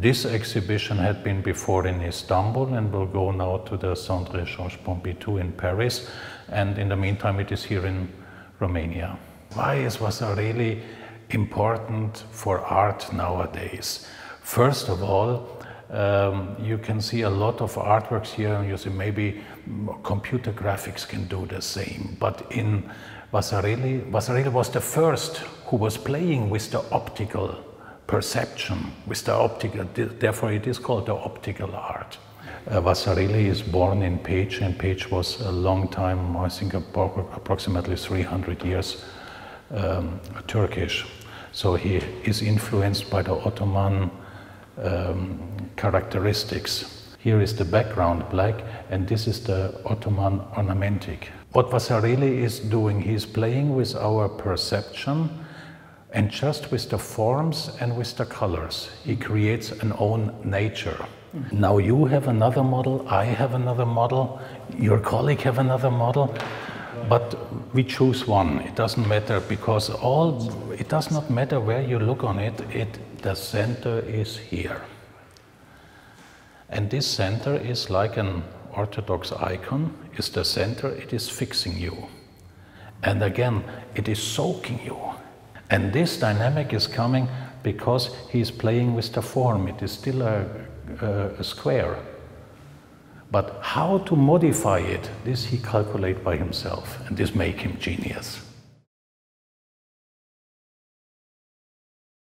This exhibition had been before in Istanbul and will go now to the Centre Georges Pompidou in Paris. And in the meantime, it is here in Romania. Why is Vasarely important for art nowadays? First of all, um, you can see a lot of artworks here, and you see maybe computer graphics can do the same. But in Vasarely, Vasarely was the first who was playing with the optical perception, with the optical, therefore it is called the optical art. Uh, Vasarely is born in Pécs, and Pécs was a long time, I think approximately 300 years um, Turkish. So he is influenced by the Ottoman um, characteristics. Here is the background black, and this is the Ottoman ornamentic. What Vasarely is doing, he is playing with our perception and just with the forms and with the colors. He creates an own nature. Now you have another model, I have another model, your colleague have another model, but we choose one. It doesn't matter because all, it does not matter where you look on it, it the center is here. And this center is like an orthodox icon, is the center, it is fixing you. And again, it is soaking you. And this dynamic is coming because he's playing with the form. It is still a, a, square. But how to modify it, this he calculate by himself, and this make him genius.